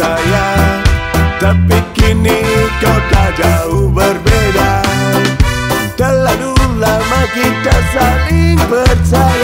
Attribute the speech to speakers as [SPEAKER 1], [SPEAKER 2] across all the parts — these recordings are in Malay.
[SPEAKER 1] sayang Tapi kini kau tak jauh berbeda. Terlalu lama kita saling percaya.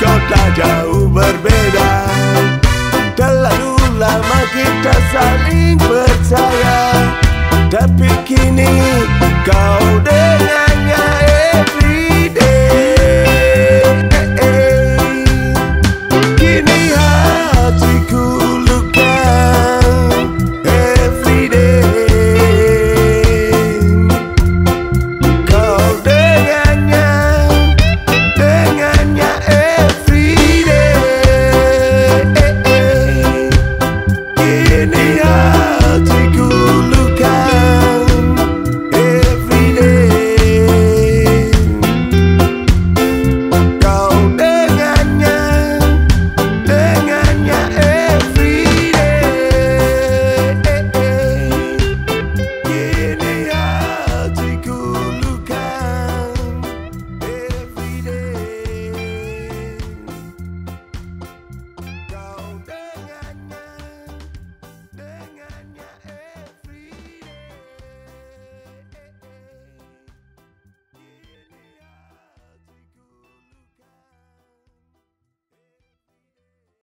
[SPEAKER 1] kau tak jauh berbeda. Terlalu lama kita saling percaya.